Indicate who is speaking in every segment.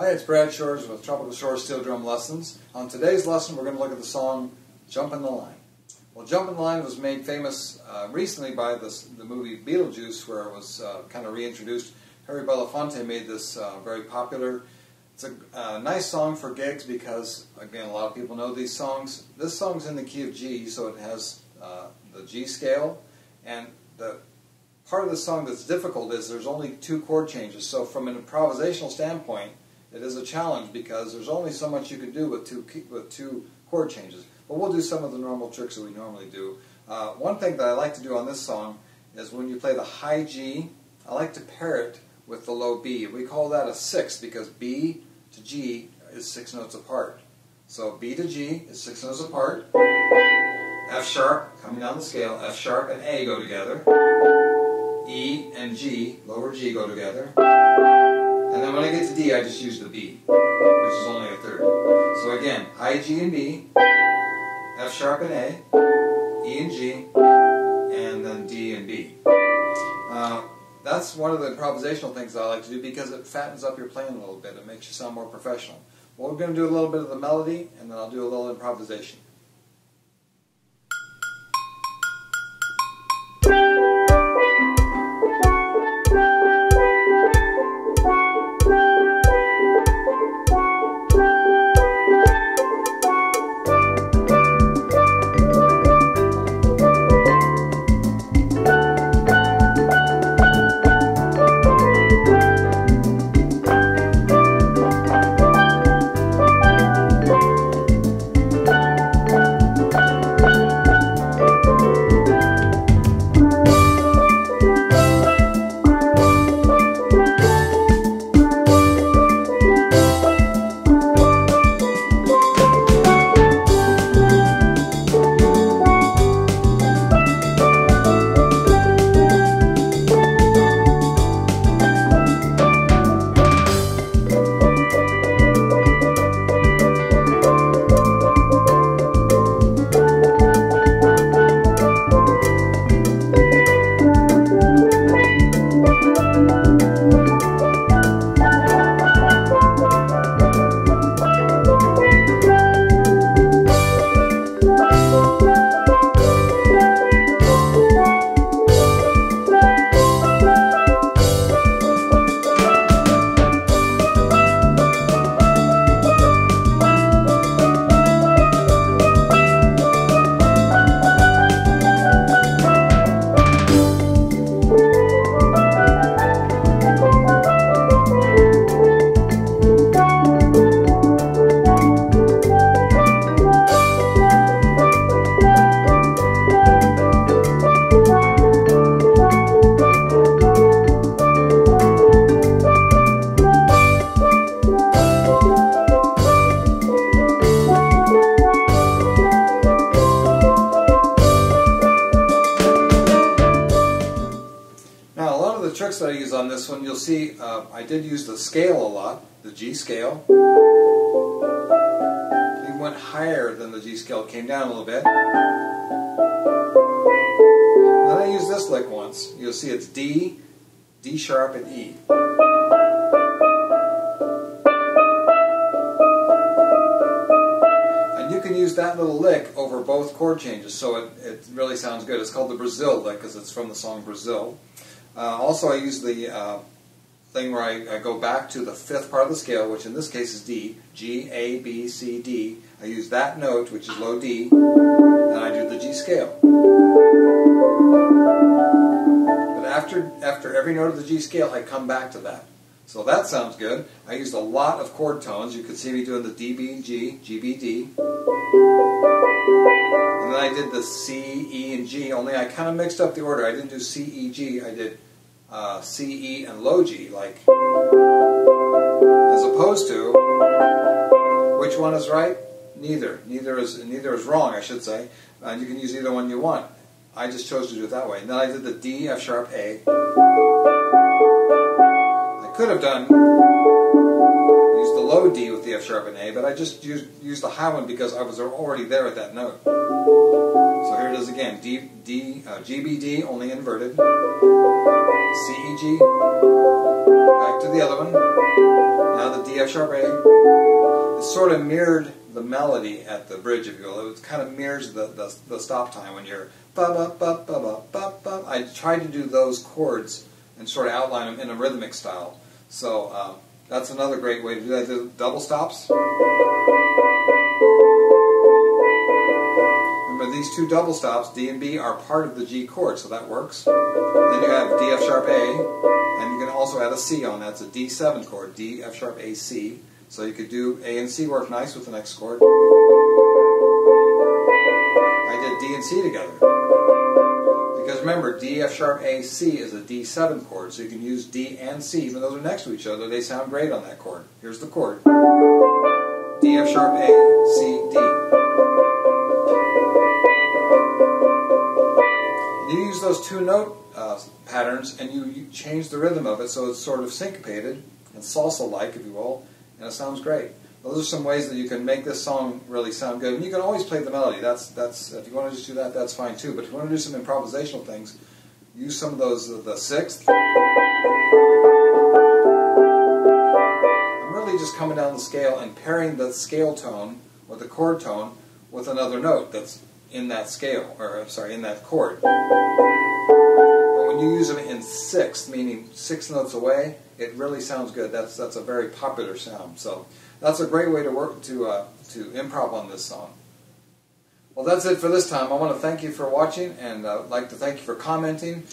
Speaker 1: Hi, it's Brad Shores with Tropical Shores Steel Drum Lessons. On today's lesson, we're going to look at the song Jump in the Line. Well, Jump in the Line was made famous uh, recently by this, the movie Beetlejuice, where it was uh, kind of reintroduced. Harry Belafonte made this uh, very popular. It's a uh, nice song for gigs because, again, a lot of people know these songs. This song's in the key of G, so it has uh, the G scale, and the part of the song that's difficult is there's only two chord changes. So from an improvisational standpoint, it is a challenge because there's only so much you can do with two with two chord changes. But we'll do some of the normal tricks that we normally do. Uh, one thing that I like to do on this song is when you play the high G, I like to pair it with the low B. We call that a six because B to G is six notes apart. So B to G is six notes apart. F sharp, coming down the scale, F sharp and A go together. E and G, lower G, go together. And then when I get to D, I just use the B, which is only a third. So again, high G and B, F sharp and A, E and G, and then D and B. Uh, that's one of the improvisational things I like to do because it fattens up your playing a little bit. It makes you sound more professional. Well, we're going to do a little bit of the melody, and then I'll do a little improvisation. I use on this one, you'll see uh, I did use the scale a lot, the G scale. It went higher than the G scale, it came down a little bit. Then I used this lick once. You'll see it's D, D sharp, and E. And you can use that little lick over both chord changes, so it, it really sounds good. It's called the Brazil lick because it's from the song Brazil. Uh, also, I use the uh, thing where I, I, go back to the fifth part of the scale, which in this case is D, G, A, B, C, D. I use that note, which is low D, and I do the G scale. But after, after every note of the G scale, I come back to that. So that sounds good. I used a lot of chord tones. You can see me doing the D, B, G, G, B, D. And then I did the C, E, and G, only I kind of mixed up the order. I didn't do C, E, G. I did uh, C, E, and low G, like, as opposed to, which one is right? Neither. Neither is, neither is wrong, I should say. And you can use either one you want. I just chose to do it that way. And then I did the D, F sharp, A. I could have done, used the low D with the F sharp and A, but I just used, used the high one because I was already there at that note. So here it is again, D, D, uh, G, B, D, only inverted. C, E, G, back to the other one. Now the D, F sharp A. It sort of mirrored the melody at the bridge, if you will. It kind of mirrors the, the, the stop time when you're ba ba ba ba ba ba ba. I tried to do those chords and sort of outline them in a rhythmic style. So um, that's another great way to do that. The double stops. These two double stops, D and B, are part of the G chord, so that works. Then you have D, F sharp, A, and you can also add a C on that. It's a D7 chord, D, F sharp, A, C. So you could do A and C work nice with the next chord. I did D and C together. Because remember, D, F sharp, A, C is a D7 chord, so you can use D and C, even though they're next to each other, they sound great on that chord. Here's the chord. D, F sharp, A, C, D. You use those two note uh, patterns and you, you change the rhythm of it so it's sort of syncopated and salsa-like, if you will, and it sounds great. Those are some ways that you can make this song really sound good. And you can always play the melody. That's that's if you want to just do that, that's fine too. But if you want to do some improvisational things, use some of those the sixth. I'm really just coming down the scale and pairing the scale tone or the chord tone with another note that's in that scale, or sorry, in that chord. But when you use them in sixth, meaning six notes away, it really sounds good. That's that's a very popular sound. So that's a great way to work to uh, to improv on this song. Well, that's it for this time. I want to thank you for watching, and uh, I'd like to thank you for commenting.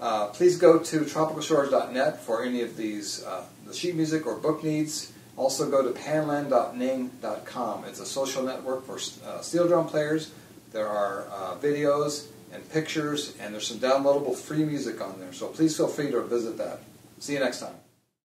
Speaker 1: Uh, please go to tropicalshores.net for any of these uh, the sheet music or book needs. Also go to panland.ning.com. It's a social network for uh, steel drum players. There are uh, videos and pictures, and there's some downloadable free music on there. So please feel free to visit that. See you next time.